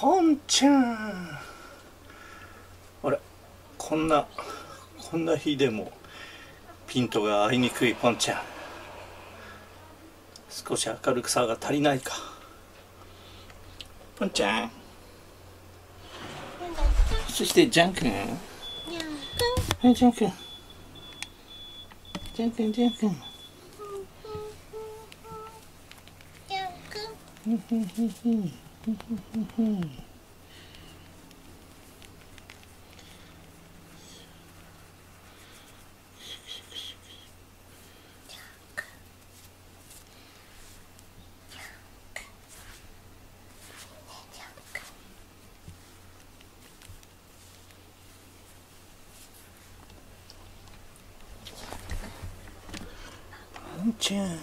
ポンちゃんあれこんなこんな日でもピントが合いにくいポンちゃん少し明るくさが足りないか。ポンちゃんそしてジャン君。はいジャン君。ジャン君ジャン君。ふんふんふんふんふんふん。ふんポンちゃん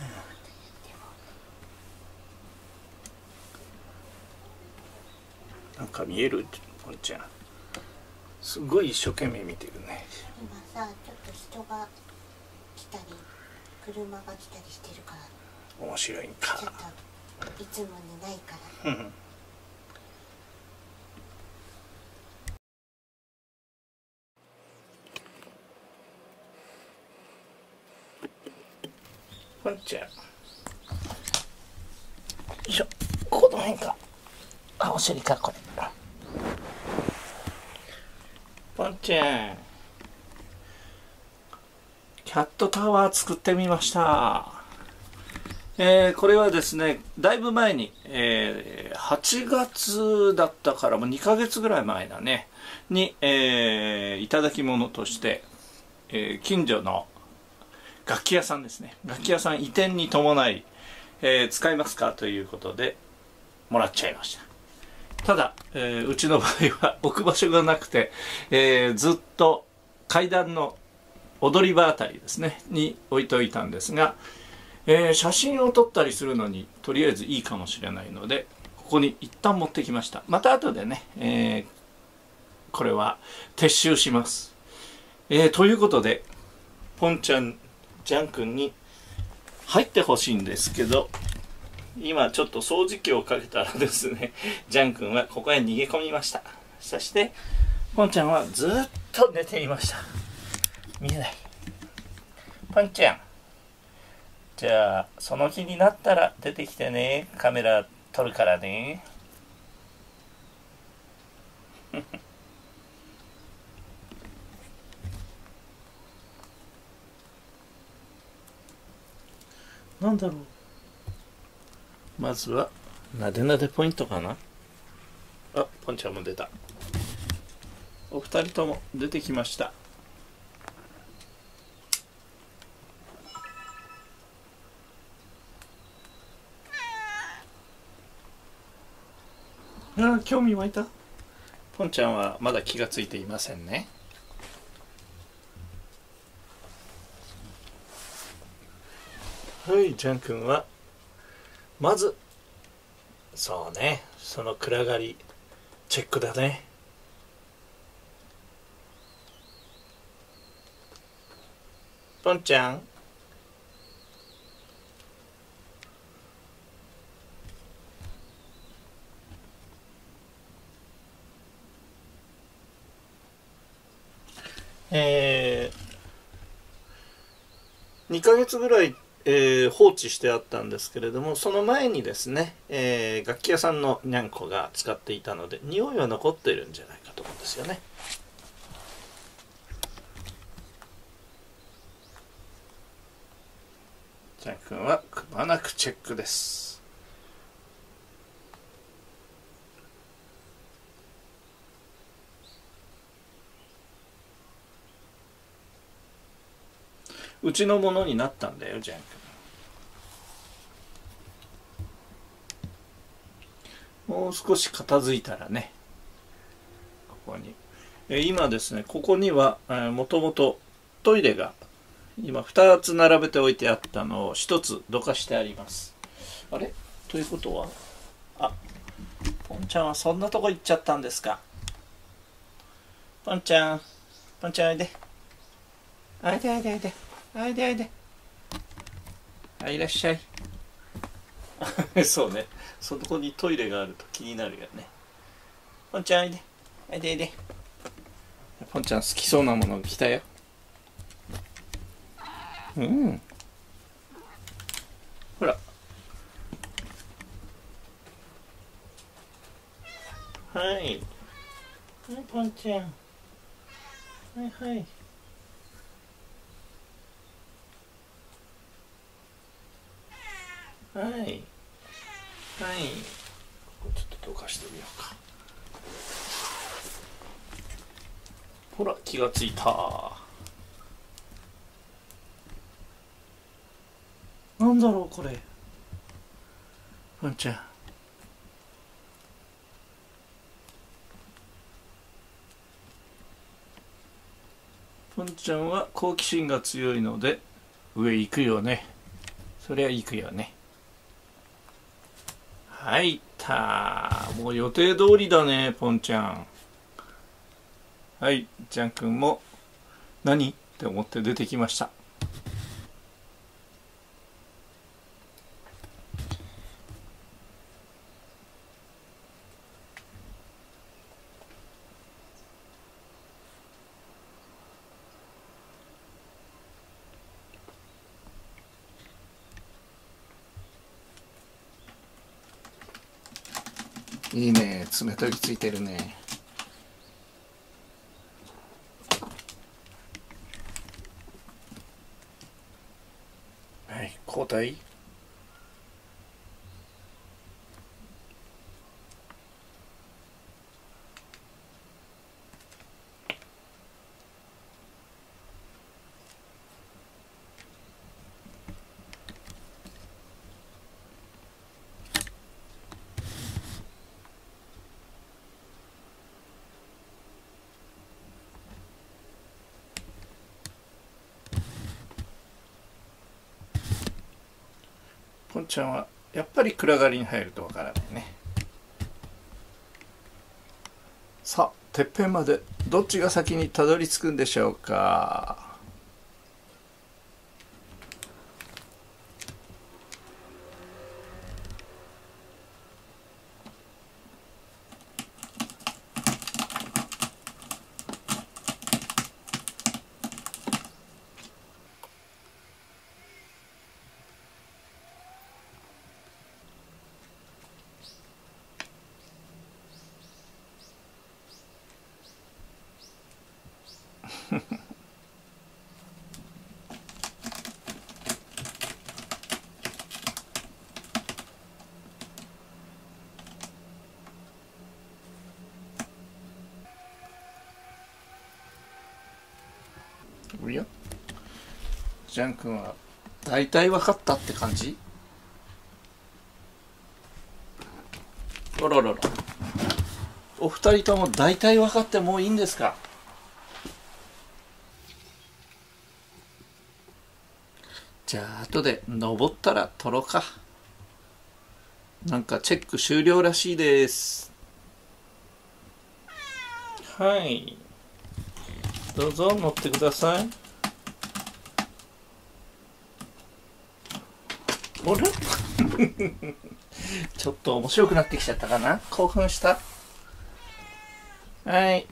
なんか見えるポンちゃんすごい一生懸命見てるね。今さちょっと人が来たり車が来たりしてるから。面白いんちょっかといつもにないから。うん。ポンちゃ。んよいしょ。この辺か。あお尻かこれポンちゃんキャットタワー作ってみました。えーこれはですねだいぶ前に、えー8月だったからもう2ヶ月ぐらい前だね。に、えーいただき物として、えー近所の楽器屋さんですね。楽器屋さん移転に伴い、え使いますかということでもらっちゃいました。ただ、えーうちの場合は 置く場所がなくて、えーずっと階段の踊り場あたりですねに置いといたんですが、えー写真を撮ったりするのにとりあえずいいかもしれないのでここに一旦持ってきました。また後でね、えーこれは撤収します、えーということでポンちゃんジャン君に入ってほしいんですけど今ちょっと掃除機をかけたらですね ジャン君はここへ逃げ込みました。そしてポンちゃんはずっと寝ていました。見えない。ポンちゃんじゃあその気になったら出てきてね。カメラ撮るからね。なんだろう。まずは。なでなでポイントかな？あポンちゃんも出た。お二人とも出てきました。あー興味湧いた？ポンちゃんはまだ気がついていませんね。はいジャン君はまずそうね。その暗がりチェックだね。ポンちゃん。えー、2ヶ月ぐらい、えー放置してあったんですけれどもその前にですね、えー楽器屋さんのにゃんこが使っていたので匂いは残っているんじゃないかと思うんですよね。じゃんくんはくまなくチェックです。うちのものになったんだよジャン君。もう少し片付いたらねここに。え今ですねここにはもともとトイレが今2つ並べておいてあったのを1つどかしてあります。あれ？ということはあポンちゃんはそんなとこ行っちゃったんですか。ポンちゃんポンちゃんおいで。おいでおいでおいで。おいでおいで。あいらっしゃい。そうね。そこにトイレがあると気になるよね。ポンちゃんおいで。おいでおいで。ポンちゃん好きそうなもの来たよ。うん。ほら。はい。はいポンちゃん。はいはいはい。はい。ここちょっとどかしてみようか。ほら気がついた。なんだろうこれ。ポンちゃん。ポンちゃんは好奇心が強いので上行くよね。そりゃ行くよねはいったもう予定通りだねポンちゃん。はいジャン君も何？って思って出てきましたいいね爪研ぎついてるね。はい交代。ちゃんはやっぱり暗がりに入るとわからないね。さあてっぺんまでどっちが先にたどり着くんでしょうかおやジャン君は大体分かったって感じ？あららら。お二人とも大体分かってもういいんですか？じゃあ後で登ったら撮ろうか。なんかチェック終了らしいです。はい。どうぞ乗ってくださいあれ ちょっと面白くなってきちゃったかな？興奮した？はい。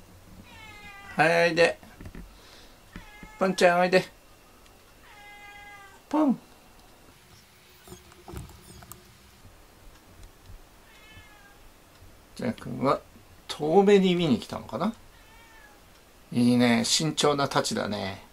はいおいで。ポンちゃんおいで。ポン。ジャン君は遠目に見に来たのかな？いいね慎重な太刀だね。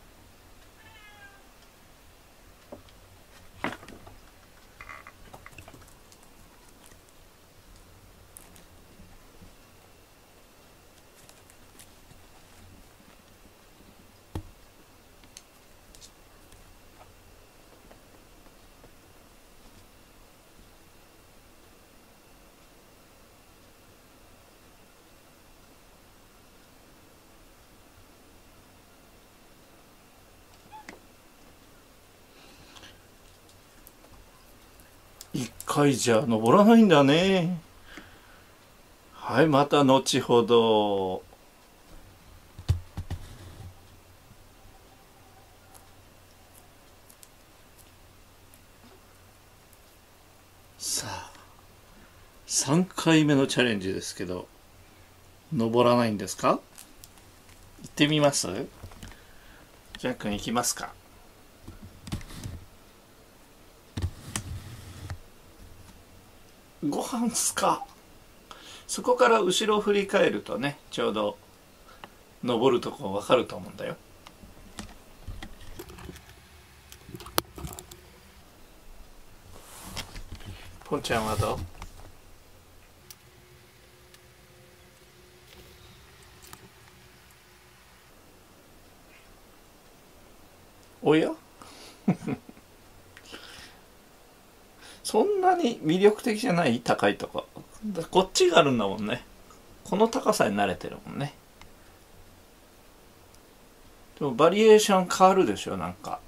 一回じゃ登らないんだね。はいまた後ほど。さあ3回目のチャレンジですけど登らないんですか？行ってみます？じゃあくん行きますか？ご飯っすか。そこから後ろを振り返るとねちょうど登るとこ分かると思うんだよ。ポンちゃんはどう？おや？そんなに魅力的じゃない高いとこ。こっちがあるんだもんね。この高さに慣れてるもんね。でもバリエーション変わるでしょなんか。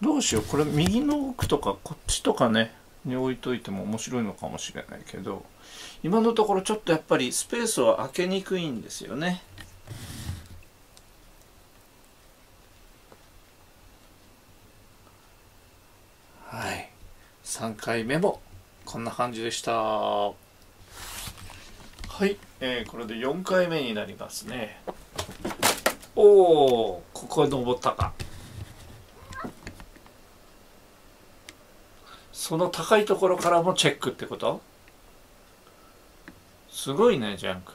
どうしよう。これ右の奥とかこっちとかねに置いといても面白いのかもしれないけど今のところちょっとやっぱりスペースを空けにくいんですよね。3回目もこんな感じでした。はい、えー、これで4回目になりますね。おおここ登ったか。その高いところからもチェックってこと？すごいねジャン君。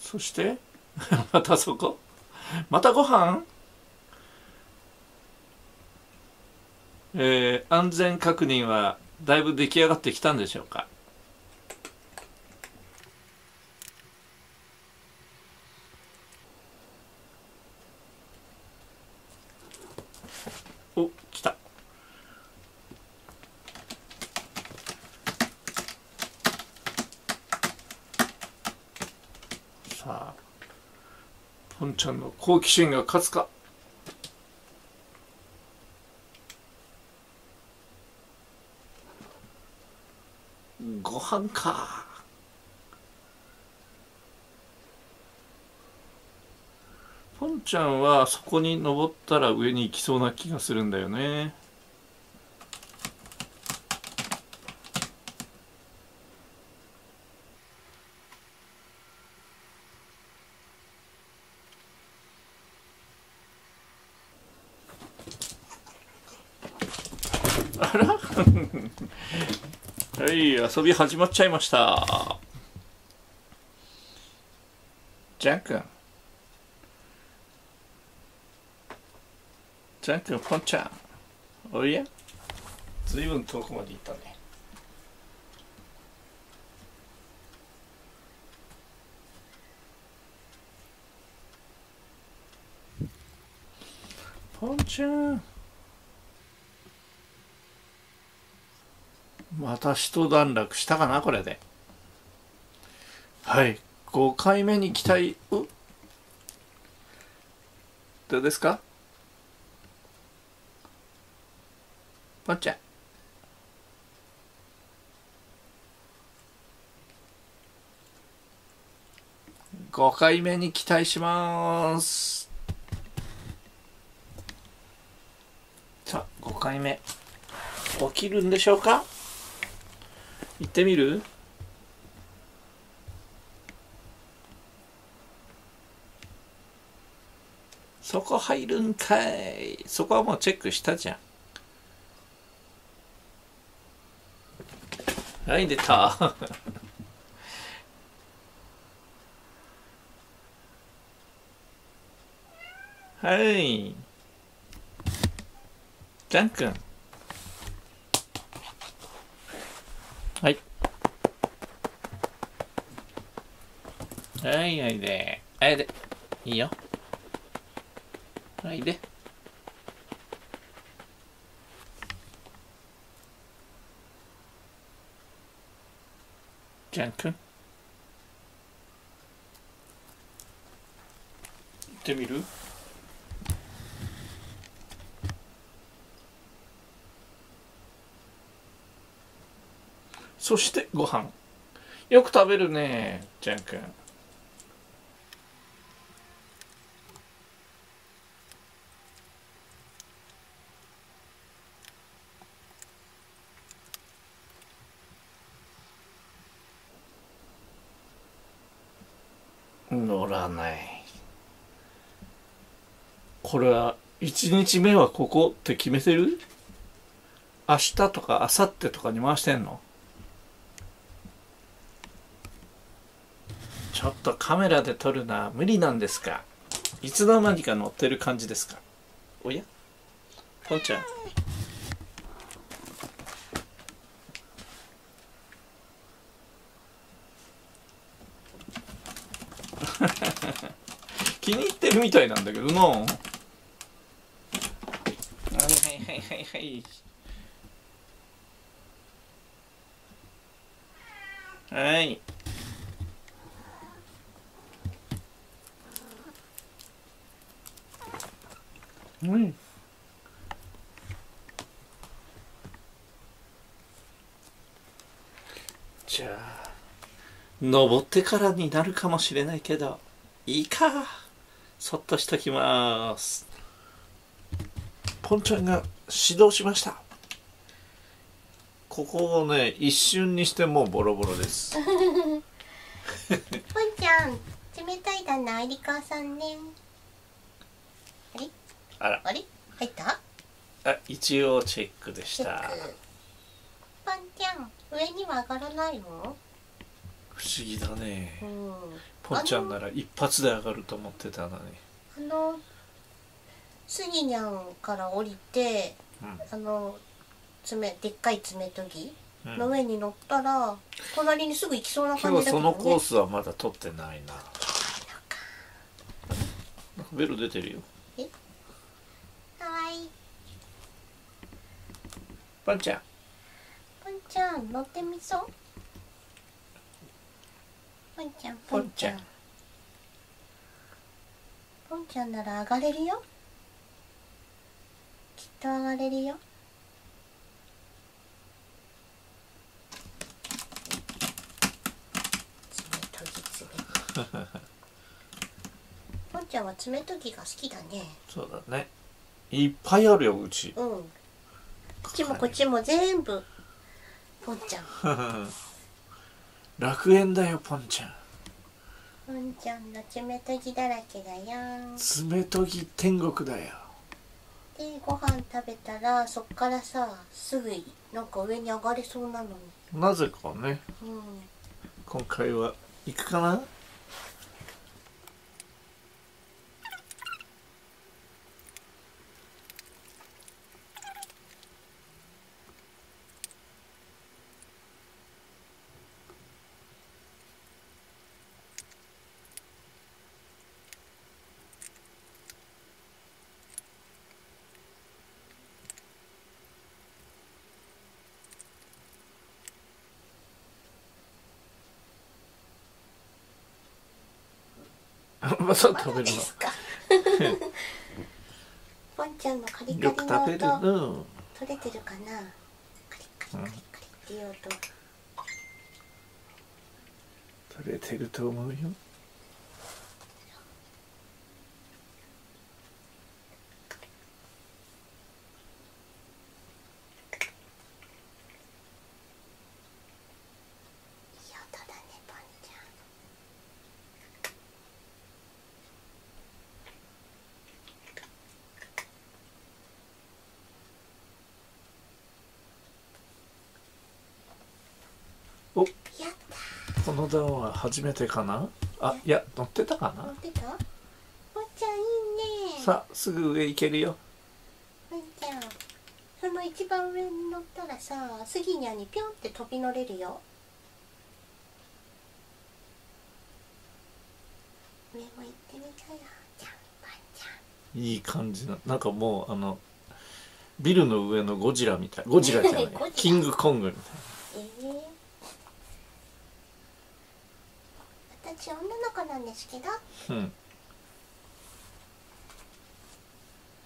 そして？またそこ？またご飯？えー、安全確認はだいぶ出来上がってきたんでしょうかお来たさあポンちゃんの好奇心が勝つか。ご飯か。ポンちゃんはそこに登ったら上に行きそうな気がするんだよねあらはい遊び始まっちゃいました。ジャン君。ジャン君ポンちゃん。おいや。ずいぶん遠くまで行ったね。ポンちゃんまた一段落したかなこれで。はい。5回目に期待。う。どうですか？ぽっちゃん。5回目に期待します。さあ5回目。起きるんでしょうか？行ってみる？そこ入るんかい。そこはもうチェックしたじゃん。はい出た？はい。ジャン君はいはいはいではいで。いいよ。はいで。ジャン君。行ってみる？そしてご飯。よく食べるねジャン君乗らないこれは1日目はここって決めてる？明日とか明後日とかに回してんの？ちょっとカメラで撮るのは無理なんですか？いつの間にか乗ってる感じですか？おや？ポンちゃん。気に入ってるみたいなんだけどな。はいはい。うん。じゃあ登ってからになるかもしれないけどいいか。そっとしときます。ポンちゃんが指導しました。ここをね一瞬にしてもうボロボロです。ぽんちゃん冷たいだなえりかさんね。あれ？あら。あれ？入った？あ一応チェックでした。ぽんちゃん上には上がらないの？不思議だね。うん。ポンちゃんなら一発で上がると思ってたのに。あのスギニャンから降りてうん。あの爪でっかい爪研ぎうん。の上に乗ったら、隣にすぐ行きそうな今感じだけど、ね、日そのコースはまだ取ってないな。ベル出てるよ。かわいい。ポンちゃん。ぽんちゃん乗ってみそう。ぽんちゃん。ポンちゃん。ぽんちゃんなら上がれるよと上がれるよ。爪研ぎ爪ぽんちゃんは爪研ぎが好きだね。そうだね。いっぱいあるようち。うん。こっちもこっちも全部ぽんちゃん。楽園だよポンちゃん。ぽんちゃんの爪研ぎだらけだよ。爪研ぎ天国だよでご飯食べたらそっからさすぐなんか上に上がれそうなの？になぜかね。うん。今回は行くかな？また食べるのですかぽんちゃんのカリカリよのく食べる音の取れてるかな？カリカリカリカリっていう音取れてると思うよいい音だねぽんちゃんお。やった。この段は初めてかな？あいや乗ってたかな？乗ってた？ぽんちゃんいいね。さあすぐ上行けるよ。ぽんちゃんその一番上に乗ったらさスギニャンにピョンって飛び乗れるよ。上も行ってみたよ。じゃんぽんちゃん。いい感じななんかもうあのビルの上のゴジラみたいゴジラじゃない キングコングみたいええ私女の子なんですけどなうん。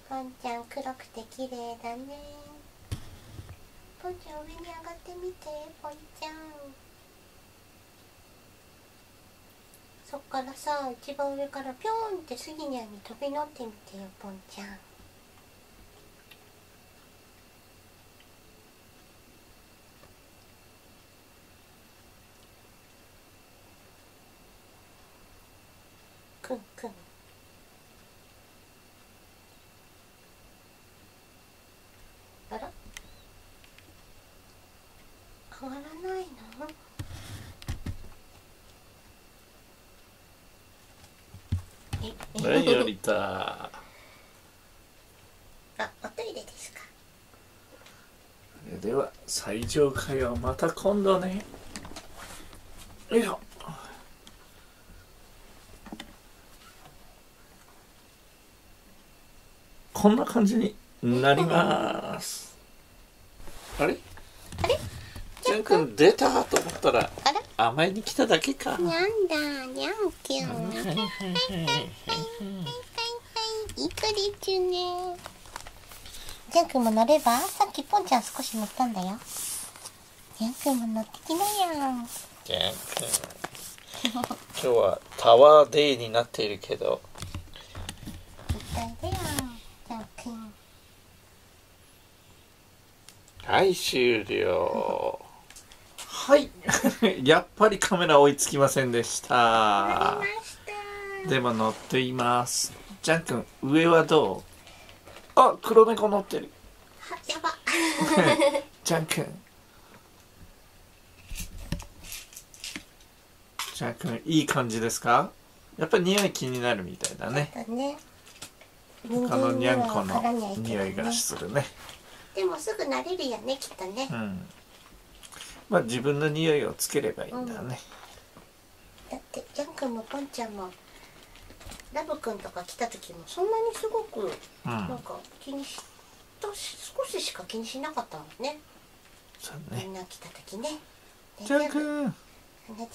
ぽんちゃん黒くて綺麗だね。ぽんちゃん上に上がってみてぽんちゃん。そっからさ一番上からピョンってスギニャンに飛び乗ってみてよぽんちゃんくんくんあら？上がらないの？えはい降りたあおトイレですか？では最上階はまた今度ねよいしょこんな感じになります。あれ？あれ？ジャン君出たと思ったらあら甘えに来ただけか。なんだにゃんきゅん。はいはいはいはいいい子ですね。ジャン君も乗れば？さっきポンちゃん少し乗ったんだよ。ジャン君も乗ってきなよ。ジャン君。今日はタワーデーになっているけど いっぱいだよジャン君はい終了はい。やっぱりカメラ追いつきませんでした。乗りました。でも乗っています。ジャン君上はどう？あ黒猫乗ってる。あやば。ジャン君。ジャン君いい感じですか？やっぱり匂い気になるみたいだね。だね。あのにゃんこの匂いがするねでもすぐ慣れるよねきっとね。うん。まあ自分の匂いをつければいいんだね、だってジャン君もポンちゃんもラブ君とか来た時もそんなにすごくうん、なんか気にしとし少ししか気にしなかったもんね。そうね。みんな来た時ね。ジャン君話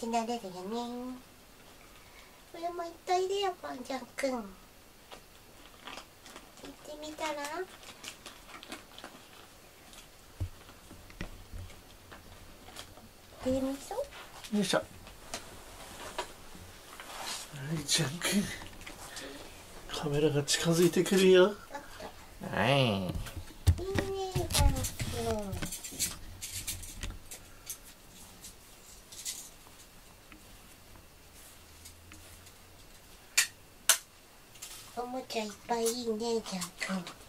慣れるよね。上も行っといでよポンちゃんくん行ってみたら？でみそよいしょ。はいジャン君カメラが近づいてくるよ。はい。おもちゃいっぱいいいねジャンな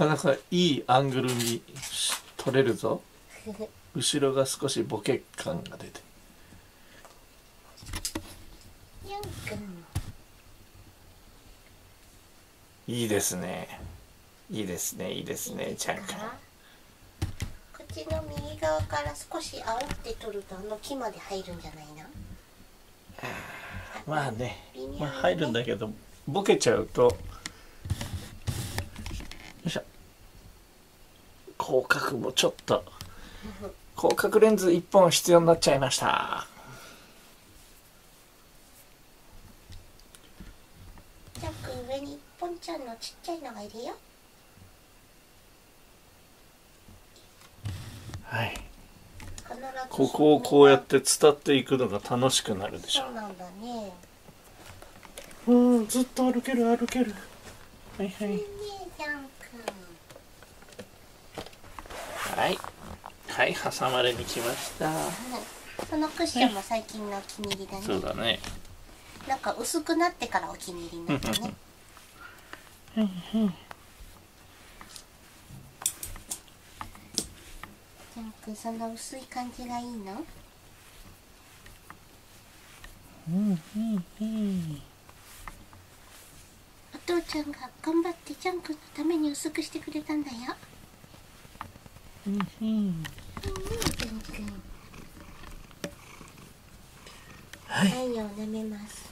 かなかいいアングルに撮れるぞ。後ろが少しボケ感が出て。いいですね。いいですね。いいですね。ジャン君こっちの右側から少し煽って取るとあの木まで入るんじゃないの？まあね。ね。まあ入るんだけどボケちゃうとよいしょ広角もちょっと。広角レンズ1本必要になっちゃいました。ジャン君上にポンちゃんのちっちゃいのがいるよ。はい。ここをこうやって伝っていくのが楽しくなるでしょ。そうなんだね。うんずっと歩ける歩ける。はいはいいいねジャンはい。はい挟まれに来ました。君そのクッションも最近のお気に入りだね。そうだね。なんか薄くなってからお気に入りになったね。ジャン君その薄い感じがいいの？お父ちゃんが頑張ってジャン君のために薄くしてくれたんだようん。はいはいを舐めます